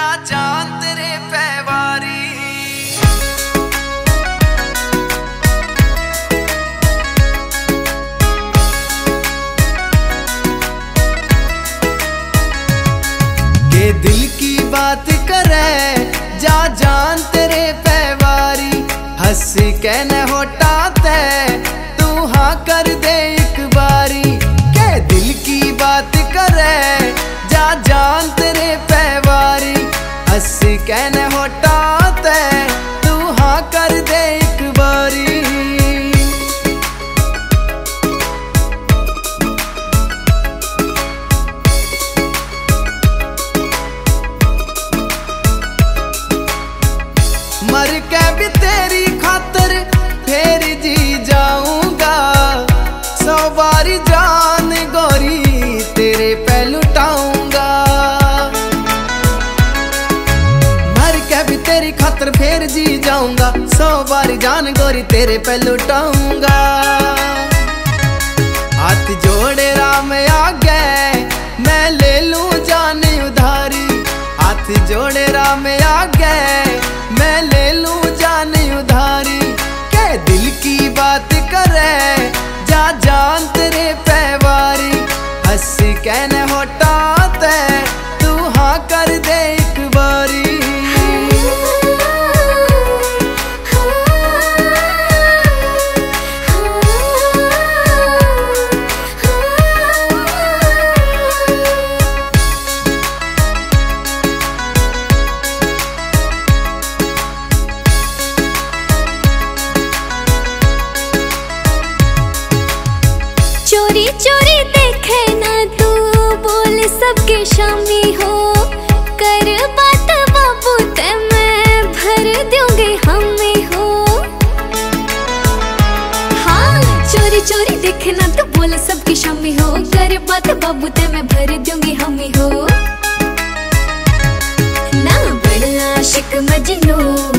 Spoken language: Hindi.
जान तेरे पैवारी। के दिल की बात करे, जा जान तेरे पैवारी। हंस के न होटाते तू हाँ कर दे कर दे एक बारी। मर के भी तेरी तेरी खातर फेर जी जाऊँगा। सौ बार जान गोरी तेरे पे लुटाऊँगा। हाथ जोड़े राम आगे, मैं ले लूँ जान उधारी। हाथ जोड़े राम आगे चोरी चोरी देखे ना तू। बोल सबके शामी हो। कर बात बाबू ते मैं भर दूँगी हमें हो। हाँ चोरी चोरी देखे ना तू। बोल सबके शामी हो। कर बात बाबू ते मैं भर दूँगी हमें हो। ना बड़ा आशिक मजनू।